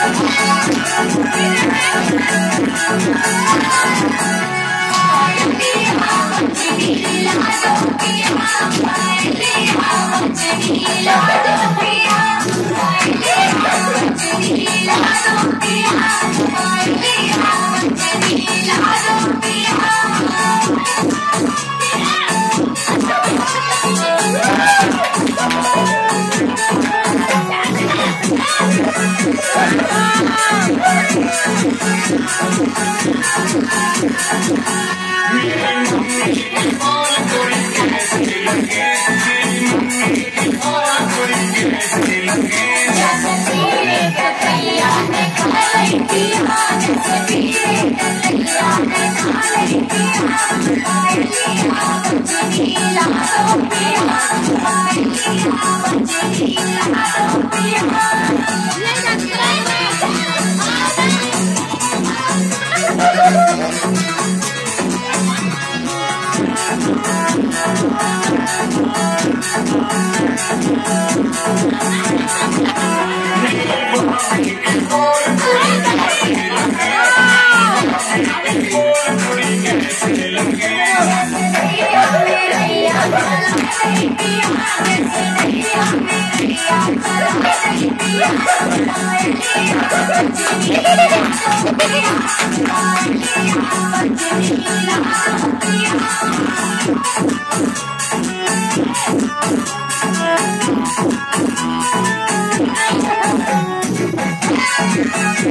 Thank you. Yeah. Thank you.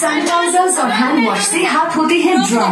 Sanitisers और hand wash से हाथ होते हैं ड्राई